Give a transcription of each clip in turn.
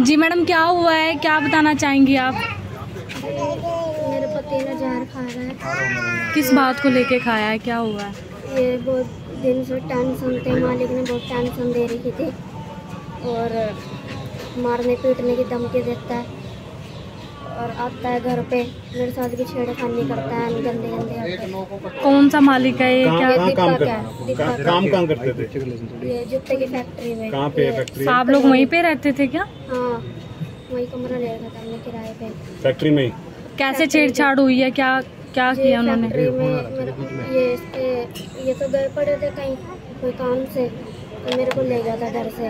जी madam क्या हुआ है? क्या बताना चाहेंगी आप? मेरे पति ने जहर खा रहा है। किस बात को लेके खाया है? क्या हुआ है? ये बहुत दिन से टेंशन थे मालिक ने बहुत टेंशन दे रखी थी। और मारने पीटने की धमकी देता है। और आता है घर पे। मेरे साथ भी छेड़खानी करता है गंदे गंदे कौन सा मालिक है ये? क्या ये काम है दीपक काम करते थे? ये जूते की फैक्ट्री में। कहाँ पे फैक्ट्री आप लोग वहीं पे रहते थे क्या? हाँ वही कमरा ले रखा था हमने किराए पे। फैक्ट्री में कैसे छेड़छाड़ हुई है? क्या क्या ये किया उन्होंने? फैक्ट्री में मेरे- ये इसके ये तो गए पड़े थे कहीं कोई काम से। तो मेरे को ले गया था डर से।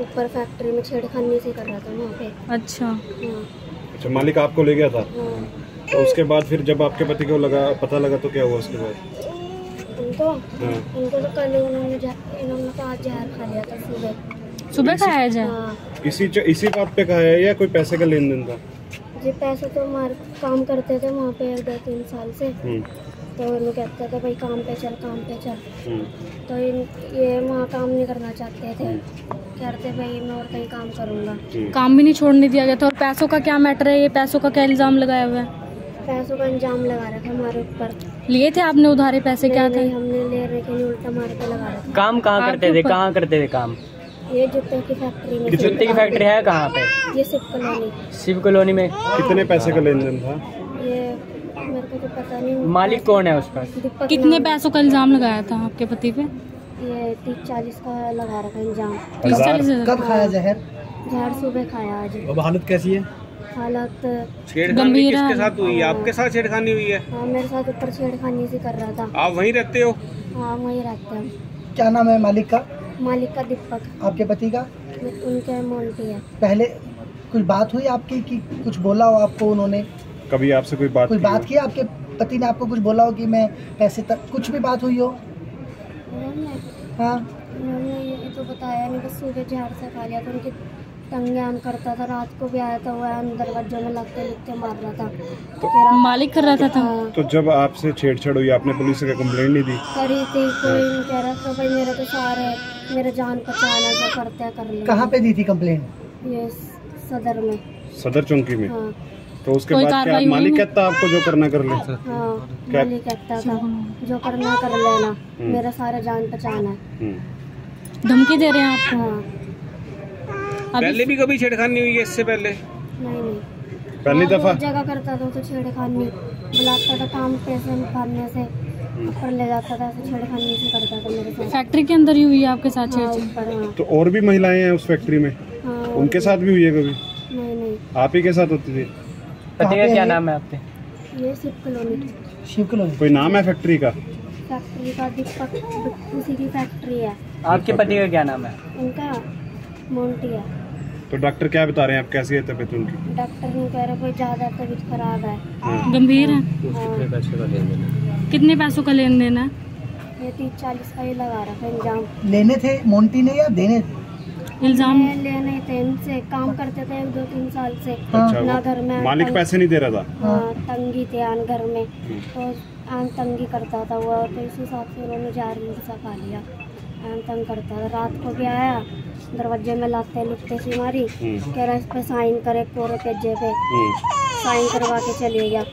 ऊपर फैक्ट्री में छेड़खानी से कर रहा था वहाँ पे। अच्छा। हाँ। अच्छा मालिक आपको ले गया था? हाँ। तो उसके बाद फिर जब आपके पति को लगा पता लगा तो क्या हुआ उसके बाद? उनको हाँ। उनको तो कल उन्होंने जा- इन्होंने तो आज जहर खा लिया था सुबह। सुबह खाया जाए हाँ। इसी च- इसी बात पे कहा है या कोई पैसे का लेन देन था? जी पैसे तो मार काम करते थे वहाँ पे दो तीन साल से। हम्म, तो इन्हें कहते थे भाई काम पे चल काम पे चल। हम्म, तो इन ये वहाँ काम नहीं करना चाहते थे। कहते भाई मैं और कहीं काम करूँगा। हम्म। काम भी नहीं छोड़ने दिया गया था। और पैसों का क्या मैटर है? ये पैसों का क्या इल्ज़ाम लगाया हुआ है? पैसों का इंजाम लगा रखा हमारे ऊपर। लिए थे आपने उधारे पैसे? क्या नहीं, थे? हमने ले रहे के उल्टा मार के लगा रखा काम कहाँ करते थे? कहाँ करते थे काम? ये जूते की फैक्ट्री में जूते की फैक्ट्री है कहाँ पे? ये शिव कॉलोनी। शिव कॉलोनी में? कितने पैसे का लेन देन था? तो पता नहीं मालिक कौन है उसका कितने पैसों का इल्ज़ाम लगाया था आपके पति पे? ये तीस चालीस का लगा रखा इंजाम तीस चालीस कब खाया जहर? जहर सुबह खाया आज। अब हालत कैसी है? हालत गंभीर है। साथ हुई? है। आपके साथ छेड़खानी हुई है? हाँ मेरे साथ ऊपर छेड़खानी से कर रहा था। आप वहीं रहते हो? हाँ वहीं रहते हैं। क्या नाम है मालिक का? मालिक का दीपक। आपके पति का? उनके मोल्टी है। पहले कुछ बात हुई आपकी कि कुछ बोला हो आपको उन्होंने? कभी आपसे कोई बात कुछ की बात की? आपके पति ने आपको कुछ बोला हो कि मैं पैसे तक कुछ भी बात हुई हो? हाँ? उन्होंने ये तो बताया नहीं बस सुबह जहर से खा लिया था उनकी टंगे करता था रात को भी आया था वो दरवाजों में लगते लिखते मार रहा था। तो मालिक कर रहा था, था। हाँ, तो जब आपसे छेड़छाड़ हुई आपने पुलिस से कंप्लेंट नहीं दी? करी थी कोई कह रहा था भाई मेरे तो सारे मेरे जान पहचान है जो करते हैं कर ले कहाँ पे दी थी कंप्लेंट ये सदर में। सदर चौकी में? हाँ। तो उसके बाद क्या मालिक? कहता आपको जो करना कर ले? हाँ क्या- मालिक कहता था जो करना कर लेना मेरा सारा जान पहचान है। हम्म। धमकी दे रहे हैं आपको हाँ। पहले भी कभी छेड़खानी हुई है इससे पहले? नहीं नहीं। पहली हाँ, दफ़ा? जगह करता था तो छेड़खानी। बुलाता था काम पैसे मारने से ऊपर ले जाता था छेड़खानी से करता था मेरे साथ। फैक्ट्री के अंदर ही हुई है आपके साथ हाँ छेड़छाड़? हाँ। तो और भी महिलाएँ हैं उस फैक्ट्री में? हाँ उनके साथ भी हुई है कभी? नहीं नहीं। आप ही के साथ होती थी? पति का क्या नाम है आपके? ये सिर्फ़ कॉलोनी। शिव कॉलोनी। कोई नाम है फैक्ट्री का? फैक्ट्री का दीपक उसी की फैक्ट्री है। आपके पति का क्या नाम है? उनका मोन्टी है। तो डॉक्टर क्या बता रहे हैं आप? कैसी है तबीयत उनकी? डॉक्टर ने कह रहे कोई ज़्यादा तबीयत खराब है। हाँ। गंभीर है? हाँ, कितने पैसों का लेन देन है? ये तीस चालीस का ही लगा रखा है इंजाम। लेने थे मोन्टी ने या देने इल्ज़ाम? मैं लेने थे इनसे काम करते थे दो तीन साल से। अच्छा ना घर में मालिक पैसे नहीं दे रहा था? हाँ तंगी थे आन घर में। तो आन तंगी करता था वो तो इस हिसाब से उन्होंने जार सा खा लिया। आन तंग करता था। रात को भी आया दरवाजे में लाते लुकते सी मारी हम्म। कह रहा इस पे साइन करे कोरे पेजे पे। हम्म। साइन करवा के चले गया।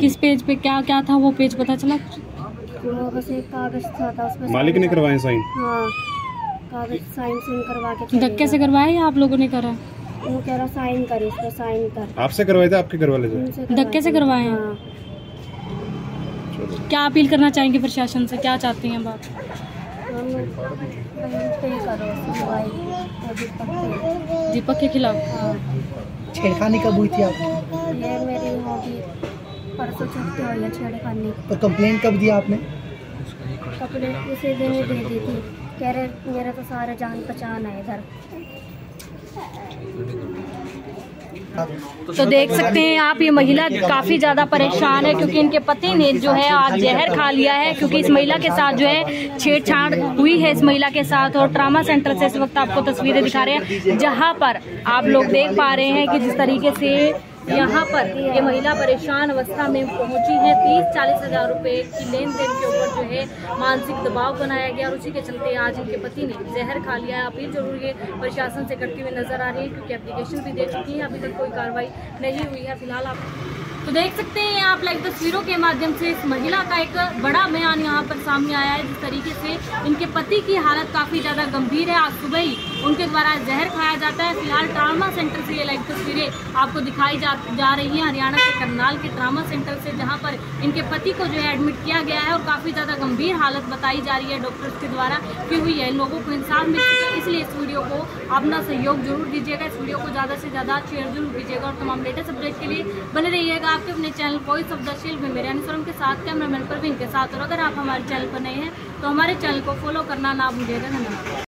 किस पेज पे क्या क्या था वो पेज पता चला? वो बस एक कागज़ था, था उसमें मालिक ने करवाए साइन? हाँ। कागज़ साइन सीन करवा के धक्के से। करवाया या आप लोगों ने करा? वो कह रहा साइन कर इस साइन कर। आपसे करवाए थे आपके घर वाले धक्के से करवाए हैं? हाँ। क्या अपील करना चाहेंगे प्रशासन से? क्या चाहती हैं बात दीपक के खिलाफ? हाँ। छेड़खानी कब हुई थी आपकी? ये मेरी होगी परसों छुट्टी हुई है छेड़खानी। तो कंप्लेंट कब दिया आपने? कपड़े उसी दिन ही दे दी थी। कह रहे मेरा तो सारे जान पहचान है इधर। तो देख सकते हैं आप ये महिला काफ़ी ज़्यादा परेशान है क्योंकि इनके पति ने जो है आज जहर खा लिया है क्योंकि इस महिला के साथ जो है छेड़छाड़ हुई है इस महिला के साथ और ट्रामा सेंटर से इस वक्त आपको तस्वीरें दिखा रहे हैं जहाँ पर आप लोग देख पा रहे हैं कि जिस तरीके से यहाँ पर ये महिला परेशान अवस्था में पहुँची है। तीस चालीस हज़ार रुपए की लेन देन के ऊपर जो है मानसिक दबाव बनाया गया और उसी के चलते आज इनके पति ने जहर खा लिया है। अपील ज़रूर ये प्रशासन से करती हुई नज़र आ रही है क्योंकि एप्लीकेशन भी दे चुकी है। अभी तक कोई कार्रवाई नहीं हुई है फ़िलहाल आप तो देख सकते हैं आप लाइव तस्वीरों के माध्यम से इस महिला का एक बड़ा बयान यहाँ पर सामने आया है। जिस तरीके से इनके पति की हालत काफ़ी ज़्यादा गंभीर है। आज सुबह ही उनके द्वारा जहर खाया जाता है। फ़िलहाल ट्रामा सेंटर से ये लाइव तस्वीरें आपको दिखाई जा, जा रही है। हरियाणा के करनाल के ट्रामा सेंटर से जहाँ पर इनके पति को जो है एडमिट किया गया है और काफ़ी ज़्यादा गंभीर हालत बताई जा रही है डॉक्टर्स के द्वारा की हुई है इन लोगों को इंसान मिल सके इसलिए इस वीडियो को अपना सहयोग ज़रूर दीजिएगा। इस वीडियो को ज़्यादा से ज़्यादा शेयर ज़रूर कीजिएगा और तमाम लेटेस्ट अपडेट के लिए बने रहिएगा आपके अपने चैनल द शील्ड में। मेरे अनुसरम के साथ कैमरामैन परवीन के साथ। और अगर आप हमारे चैनल पर नए हैं तो हमारे चैनल को फॉलो करना ना भूलिएगा। धन्यवाद।